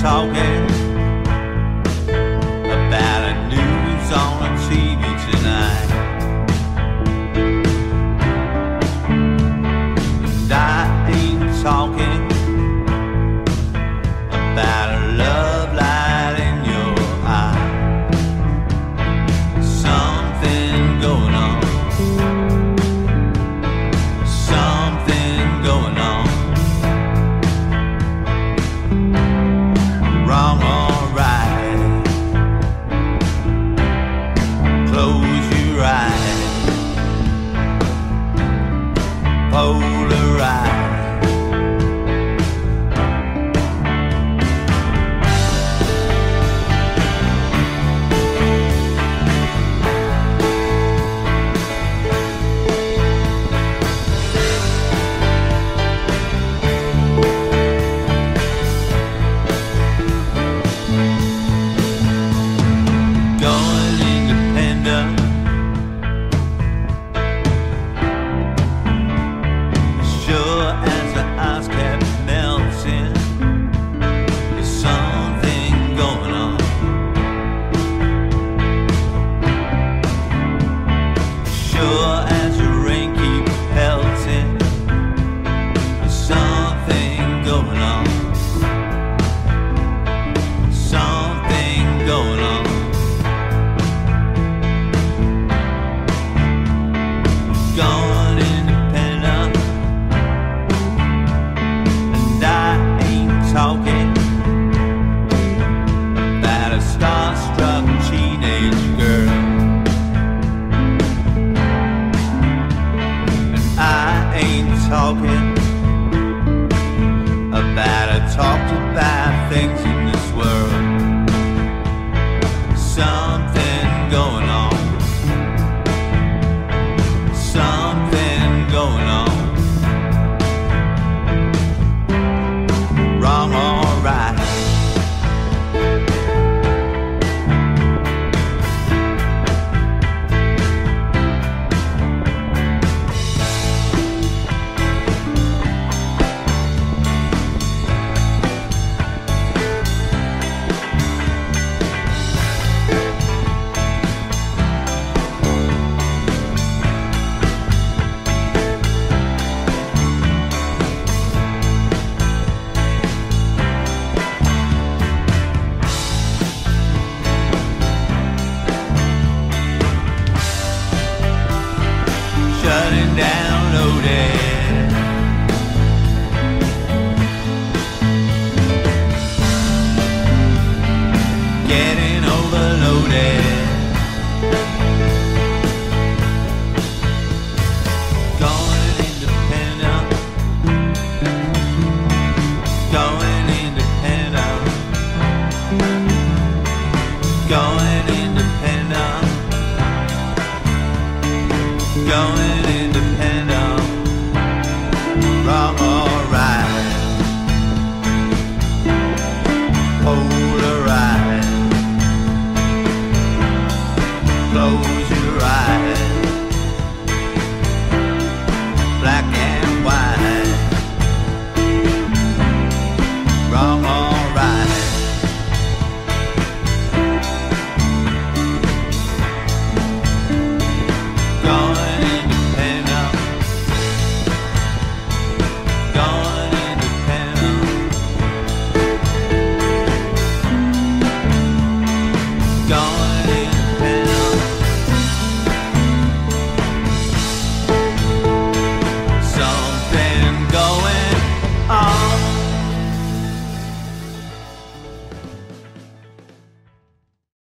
草原。close you right. downloaded. Oh, Getting overloaded. Oh, Going independent. Going independent. Going independent. Going independent.